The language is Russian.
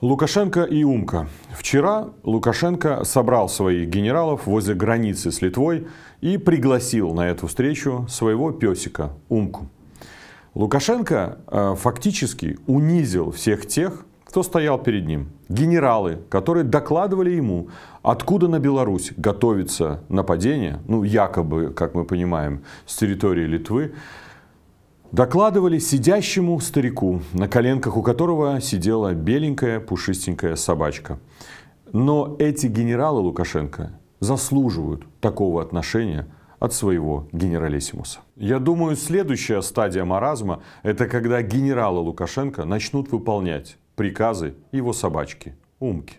Лукашенко и Умка. Вчера Лукашенко собрал своих генералов возле границы с Литвой и пригласил на эту встречу своего песика Умку. Лукашенко э, фактически унизил всех тех, кто стоял перед ним. Генералы, которые докладывали ему, откуда на Беларусь готовится нападение, ну якобы, как мы понимаем, с территории Литвы, Докладывали сидящему старику, на коленках у которого сидела беленькая пушистенькая собачка. Но эти генералы Лукашенко заслуживают такого отношения от своего генералиссимуса. Я думаю, следующая стадия маразма – это когда генералы Лукашенко начнут выполнять приказы его собачки Умки.